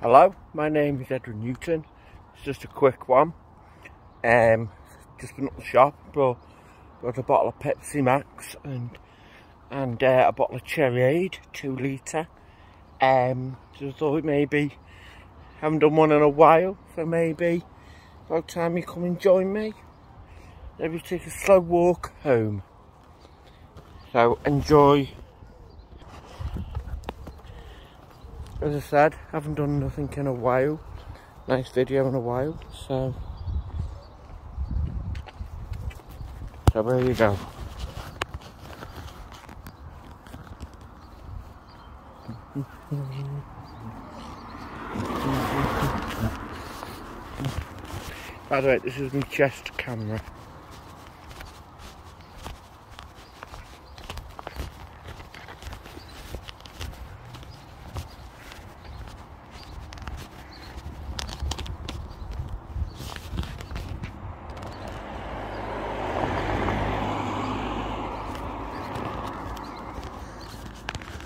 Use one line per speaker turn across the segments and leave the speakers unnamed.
Hello, my name is Edward Newton. It's just a quick one. Um, just been up the shop, but got a bottle of Pepsi Max and and uh, a bottle of Cherryade, two litre. Um, so I thought maybe haven't done one in a while, so maybe about time you come and join me. Maybe take a slow walk home. So enjoy as I said, I haven't done nothing in a while. Nice video in a while, so. So there you go. By the way, this is my chest camera.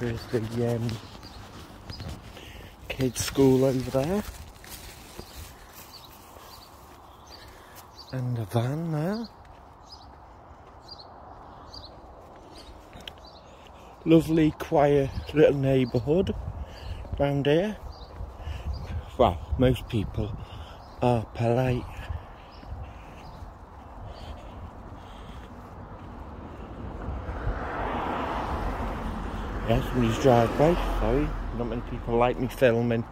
There's the um, kids' school over there. And a van there. Lovely, quiet little neighbourhood round here. Well, most people are polite. Yeah, somebody's driveway, sorry. Not many people like me filming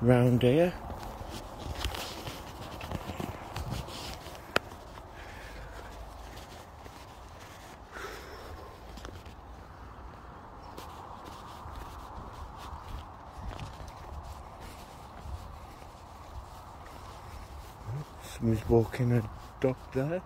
round here. Somebody's walking a dog there.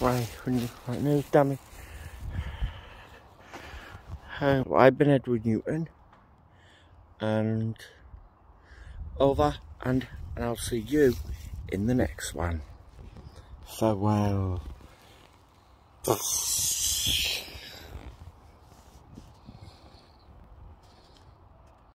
Now, damn it. Um, I've been Edward Newton, and over, and, and I'll see you in the next one. Farewell.